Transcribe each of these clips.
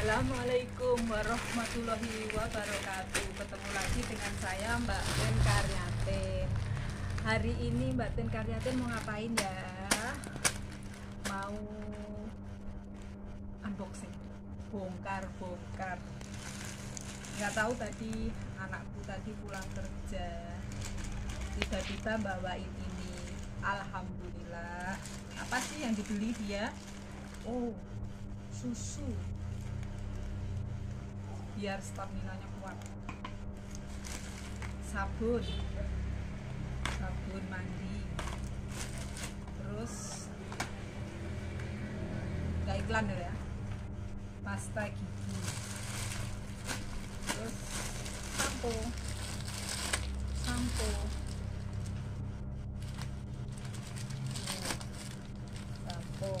Assalamualaikum warahmatullahi wabarakatuh. Ketemu lagi dengan saya Mbak Ten Karyatin. Hari ini Mbak Ten Karyatin mau ngapain ya? Mau unboxing. Bongkar-bongkar. Nggak tahu tadi anakku tadi pulang kerja. Tiba-tiba bawain ini. Alhamdulillah. Apa sih yang dibeli dia? Oh, susu biar stamina nya kuat. Sabun. Sabun mandi. Terus nggak iklan ya. Pasta gigi. Terus sampo sampo terus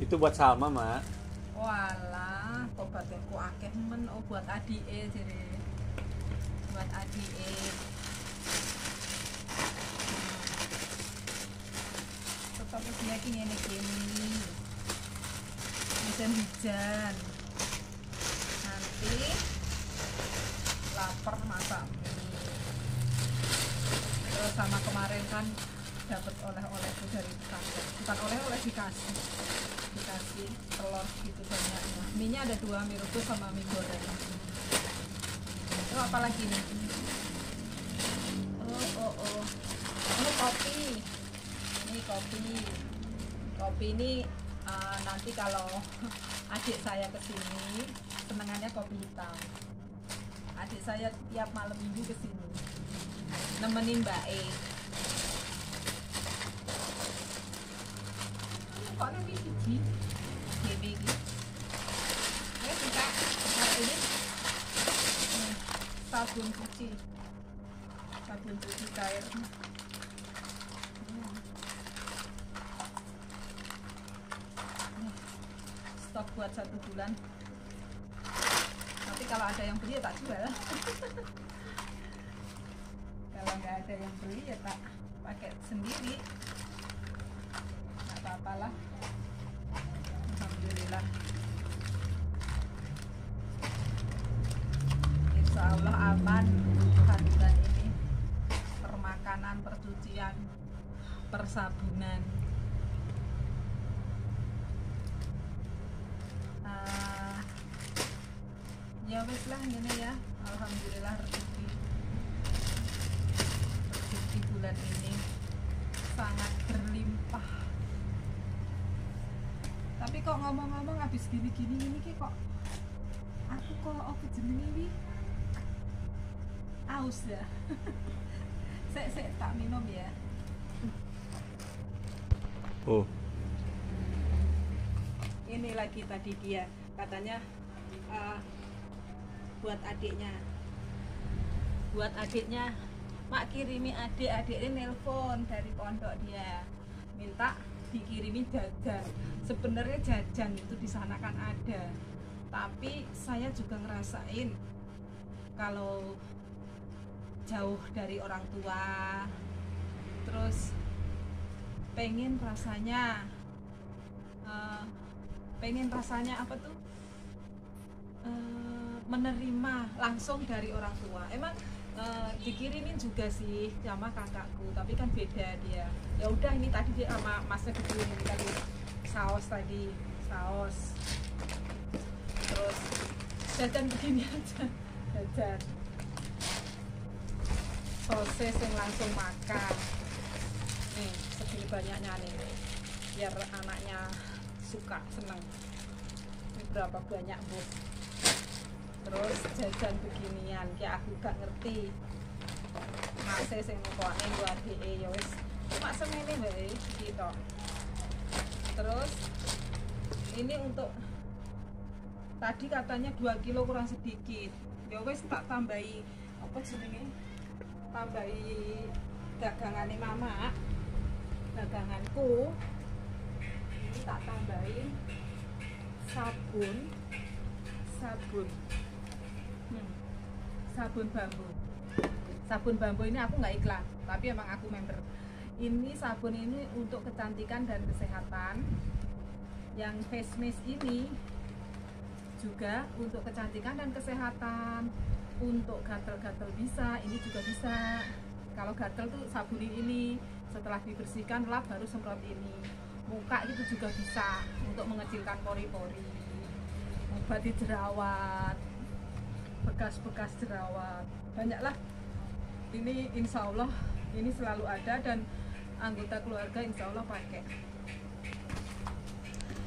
Itu buat Salma, Mak. Walah, obatnya ku akeh men oh buat adike jadi buat adike. Tetap dia ki ngene gini. Hujan hujan. Nanti lapar masak mie. Terus sama kemarin kan dapat oleh-oleh dari kantor. Bukan oleh-oleh dikasih dikasih telur gitu banyaknya. Mie nya ada dua mie rebus sama mie goreng. Itu apa lagi nih? Oh oh oh. Ini kopi. Ini kopi. Kopi ini uh, nanti kalau adik saya ke sini senengannya kopi hitam. Adik saya tiap malam minggu ke sini nemenin mbak E kok nanti siji gini iki ya kita hari ini. Nih, sabun cuci. Sabun cuci cair. Stok buat satu bulan. Tapi kalau ada yang beli ya tak jual. Kalau nggak ada yang beli ya tak pakai sendiri. Nggak apa-apa lah Alhamdulillah. Insya Allah aman. Kebutuhan bulan ini permakanan, percucian, persabunan. Ah, ya wes lah gini ya. Alhamdulillah rezeki. Rezeki bulan ini sangat berlimpah tapi kok ngomong-ngomong habis gini-gini ini ki kok aku kok apa jenenge iki? Aus ya. Sek sek tak minum ya. Oh, ini lagi tadi dia katanya eh, buat adiknya. Buat adiknya mak kirimi adik adiknya nelpon dari pondok dia. Minta dikirimi jajan. Sebenarnya jajan itu di sana kan ada. Tapi saya juga ngerasain kalau jauh dari orang tua terus pengen rasanya eh, pengen rasanya apa tuh? Eh, menerima langsung dari orang tua. Emang eh, dikirimin juga sih sama kakakku tapi kan beda dia. Ya udah ini tadi dia sama masnya ini tadi. Saus tadi saus. Terus jajan begini aja jajan. Sosis yang langsung makan. Nih segini banyaknya nih biar anaknya suka seneng. Ini berapa banyak bu terus jajan beginian kayak aku gak ngerti. Masih sing ngukokne nggo adike ya wis. Cuma semene wae gitu terus ini untuk tadi katanya 2 kilo kurang sedikit. Ya wes tak tambahi apa jenenge? Tambahi dagangannya mama. Daganganku. Ini tak tambahin sabun. Sabun sabun bambu. Sabun bambu ini aku nggak iklan tapi emang aku member. Ini sabun ini untuk kecantikan dan kesehatan. Yang face mist ini juga untuk kecantikan dan kesehatan. Untuk gatel-gatel bisa ini juga bisa. Kalau gatel tuh sabuni ini setelah dibersihkan lap baru semprot ini. Muka itu juga bisa untuk mengecilkan pori-pori. Obati jerawat bekas-bekas jerawat. Banyaklah. Ini insya Allah ini selalu ada dan anggota keluarga insya Allah pakai.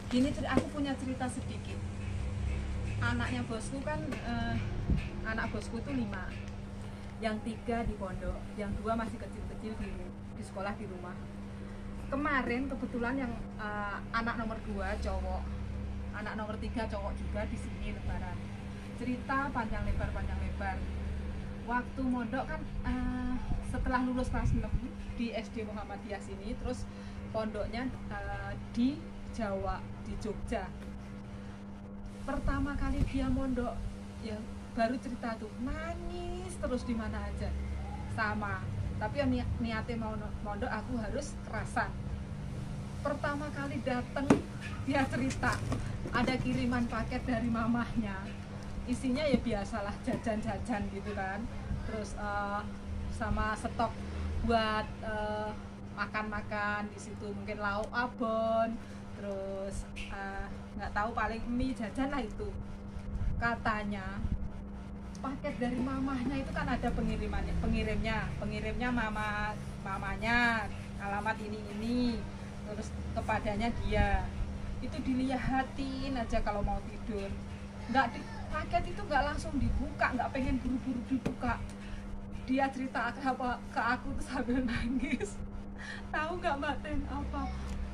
Gini aku punya cerita sedikit. Anaknya bosku kan eh, anak bosku itu lima. Yang tiga di pondok yang dua masih kecil-kecil di, di sekolah di rumah. Kemarin kebetulan yang eh, anak nomor dua cowok anak nomor tiga cowok juga di sini lebaran cerita panjang lebar panjang lebar. Waktu mondok kan eh, setelah lulus kelas 6 di SD Muhammadiyah sini terus pondoknya eh, di Jawa di Jogja. Pertama kali dia mondok ya baru cerita tuh nangis terus di mana aja. Sama tapi yang ni- niatnya mau mondok aku harus kerasan. Pertama kali dateng dia cerita ada kiriman paket dari mamahnya isinya ya biasalah jajan-jajan gitu kan. Terus eh, sama stok buat eh, makan-makan di situ. Mungkin lauk abon terus eh, nggak tahu paling mie jajan lah itu. Katanya paket dari mamahnya itu kan ada pengirimannya pengirimnya. Pengirimnya mama mamanya alamat ini ini terus kepadanya dia. Itu dilihatin aja kalau mau tidur. Nggak paket itu nggak langsung dibuka nggak pengen buru-buru dibuka. Dia cerita apa ke aku tuh sambil nangis. Tahu nggak mbak Ten apa?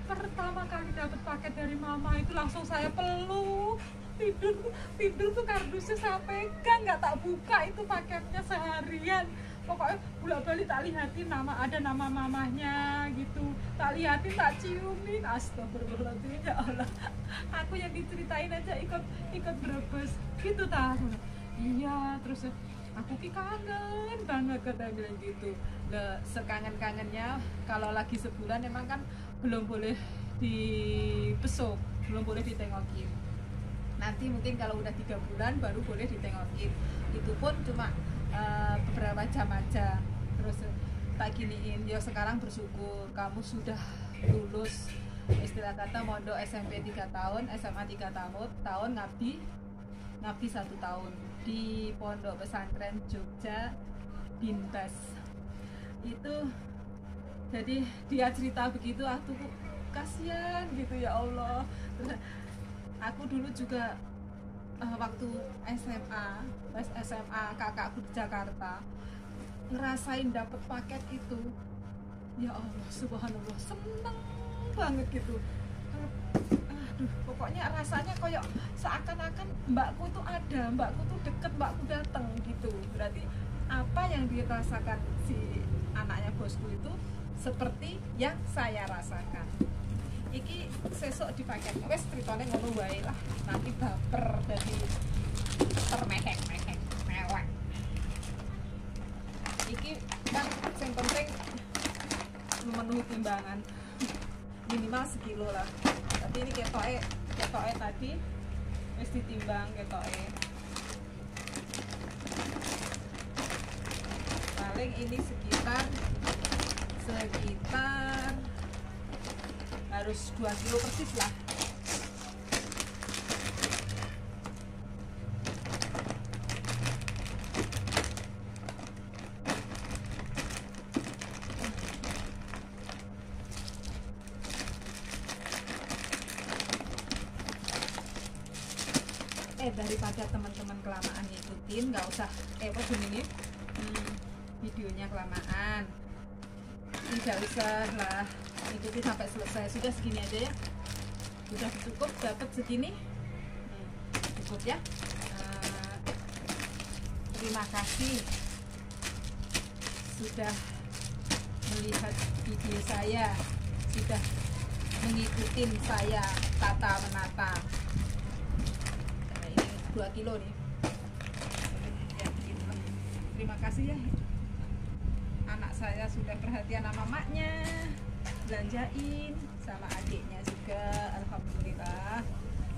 Pertama kali dapat paket dari mama itu langsung saya peluk. Tidur tidur tuh kardusnya saya pegang nggak tak buka itu paketnya seharian pokoknya bolak balik tak lihatin nama ada nama mamahnya gitu. Tak lihatin tak ciumin. Astagfirullahaladzim ya Allah. Aku yang diceritain aja ikut ikut berebes gitu tahu iya terus aku ki kangen banget kata bilang gitu. Lah, sekangen-kangennya kalau lagi sebulan emang kan belum boleh dibesuk belum boleh ditengokin. Nanti mungkin kalau udah tiga bulan baru boleh ditengokin. Itu pun cuma eh, beberapa jam aja terus tak giniin ya sekarang bersyukur kamu sudah lulus. Istilah kata mondok SMP 3 tahun SMA 3 tahun tahun ngabdi ngabdi satu tahun. Di pondok pesantren Jogja Binbas itu jadi dia cerita begitu aku kasihan gitu ya Allah. Aku dulu juga eh, waktu SMA pas SMA kakakku di Jakarta ngerasain dapet paket itu ya Allah subhanallah seneng banget gitu. Aduh pokoknya rasanya kayak seakan-akan mbakku tuh ada mbakku tuh deket mbakku dateng gitu. Berarti apa yang dirasakan si anaknya bosku itu seperti yang saya rasakan iki sesok dipakai. Wes ceritanya ngono wae lah. Nanti baper jadi termehek-mehek mewek. Iki kan yang penting memenuhi timbangan. Minimal sekilo lah. Tapi ini ketoke ketoke tadi wis ditimbang ketoke. Paling ini sekitar sekitar harus 2 kilo persis lah. Eh daripada teman-teman kelamaan ngikutin nggak usah eh apa ini hmm, videonya kelamaan tidak usah lah. Ikuti sampai selesai. Sudah segini aja ya. Sudah cukup. Dapat segini. Hmm, cukup ya. Eh, terima kasih sudah melihat video saya. Sudah mengikuti saya tata menata. Nah, ini 2 kilo nih. Terima kasih ya anak saya sudah perhatian sama maknya belanjain sama adiknya juga alhamdulillah.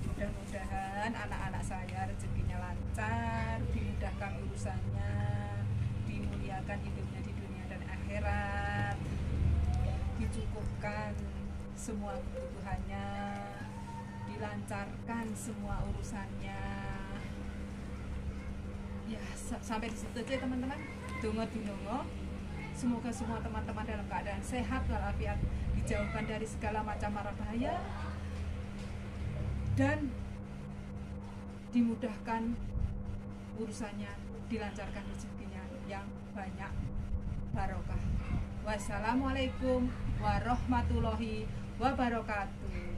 Mudah-mudahan anak-anak saya rezekinya lancar dimudahkan urusannya dimuliakan hidupnya di dunia dan akhirat dicukupkan semua kebutuhannya dilancarkan semua urusannya. Ya sa- sampai di situ aja teman-teman. Dongo dinongo semoga semua teman-teman dalam keadaan sehat walafiat dijauhkan dari segala macam mara bahaya dan dimudahkan urusannya dilancarkan rezekinya yang banyak barokah. Wassalamualaikum warahmatullahi wabarakatuh